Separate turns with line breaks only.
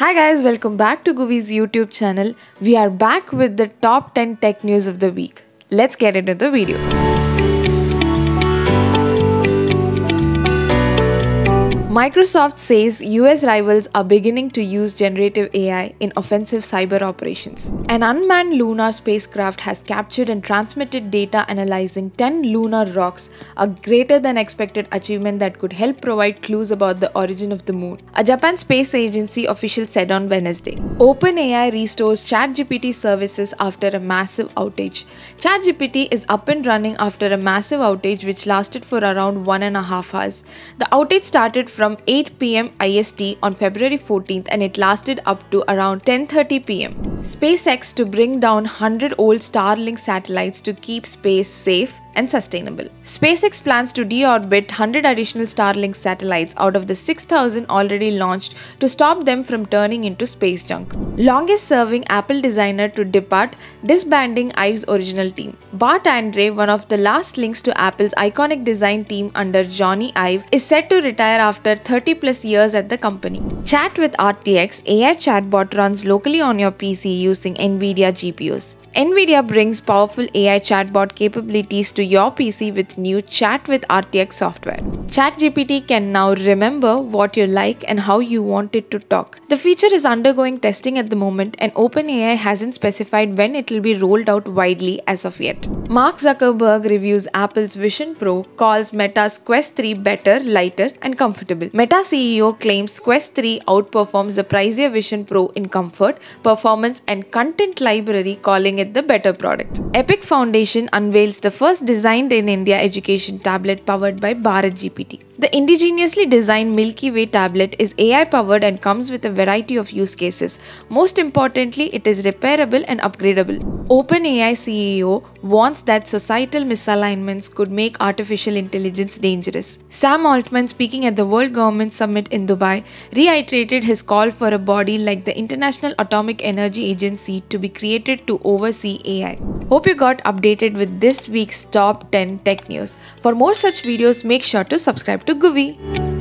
Hi guys, welcome back to GUVI's YouTube channel. We are back with the top 10 tech news of the week. Let's get into the video. Microsoft says US rivals are beginning to use generative AI in offensive cyber operations. An unmanned lunar spacecraft has captured and transmitted data analyzing 10 lunar rocks, a greater than expected achievement that could help provide clues about the origin of the moon. A Japan space agency official said on Wednesday. OpenAI restores ChatGPT services after a massive outage. ChatGPT is up and running after a massive outage which lasted for around one and a half hours. The outage started from 8 pm IST on February 14th and it lasted up to around 10:30 pm. SpaceX to bring down 100 old Starlink satellites to keep space safe and sustainable. SpaceX plans to deorbit 100 additional Starlink satellites out of the 6,000 already launched to stop them from turning into space junk. Longest serving Apple designer to depart, disbanding Ive's original team. Bart Andre, one of the last links to Apple's iconic design team under Jony Ive, is set to retire after 30 plus years at the company. Chat with RTX AI chatbot runs locally on your PC using NVIDIA GPUs. NVIDIA brings powerful AI chatbot capabilities to your PC with new Chat with RTX software. ChatGPT can now remember what you like and how you want it to talk. The feature is undergoing testing at the moment and OpenAI hasn't specified when it will be rolled out widely as of yet. Mark Zuckerberg reviews Apple's Vision Pro, calls Meta's Quest 3 better, lighter, and comfortable. Meta CEO claims Quest 3 outperforms the pricier Vision Pro in comfort, performance, and content library, calling it the better product. Epic Foundation unveils the first designed in India education tablet powered by Bharat GPT. The indigenously designed Milky Way tablet is AI powered and comes with a variety of use cases. Most importantly, it is repairable and upgradable. OpenAI CEO warns that societal misalignments could make artificial intelligence dangerous. Sam Altman, speaking at the World Government Summit in Dubai, reiterated his call for a body like the International Atomic Energy Agency to be created to oversee AI. Hope you got updated with this week's top 10 tech news. For more such videos, make sure to subscribe to GUVI.